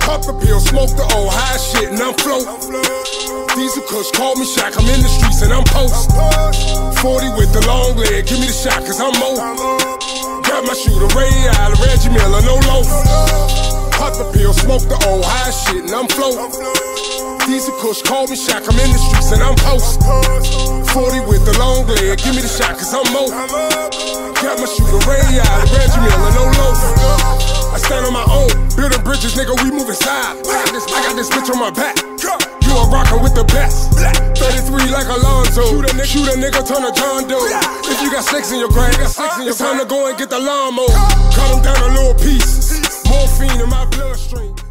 Pop the pill, smoke the old high shit, and I'm float. Diesel Kush, call me Shaq, I'm in the streets and I'm post. 40 with the long leg, give me the shot, cause I'm mo. Grab my shooter, Ray Allen, Reggie Miller, no low. High shit, and I'm float. Diesel Kush, call me Shaq, I'm in the streets and I'm post. 40 with the long leg, give me the shot, cause I'm mo. Got my shooter, Ray Allen, Reggie Miller, no low. I stand on my own, building bridges, nigga, we moving side. I got this, I got this bitch on my back. You are rockin' with the best. 33 like Alonzo. Shoot a, nigga, shoot a nigga, turn a John Doe. If you got snakes in your grave, it's time to go and get the lawnmower. Cut them down a little piece. Morphine in my bloodstream.